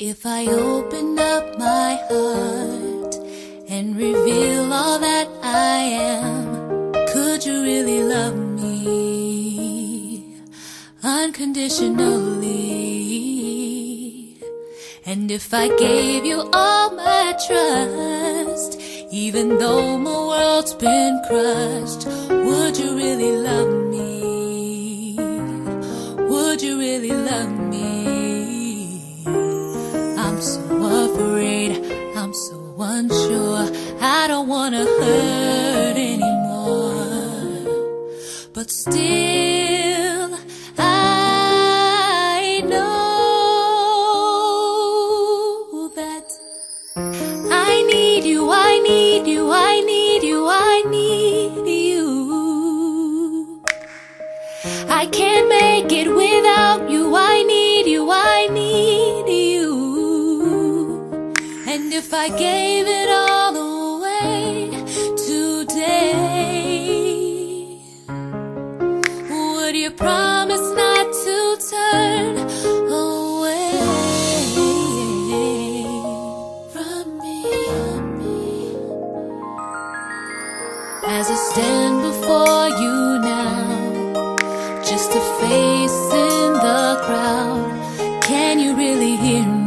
If I open up my heart and reveal all that I am, could you really love me unconditionally? And if I gave you all my trust, even though my world's been crushed, would you really love me? Would you really love me? Unsure. I don't wanna hurt anymore. But still, I know that I need you, I need you, I need you, I need you. I can't make it without you, I need you, I As I stand before you now, just a face in the crowd, can you really hear me?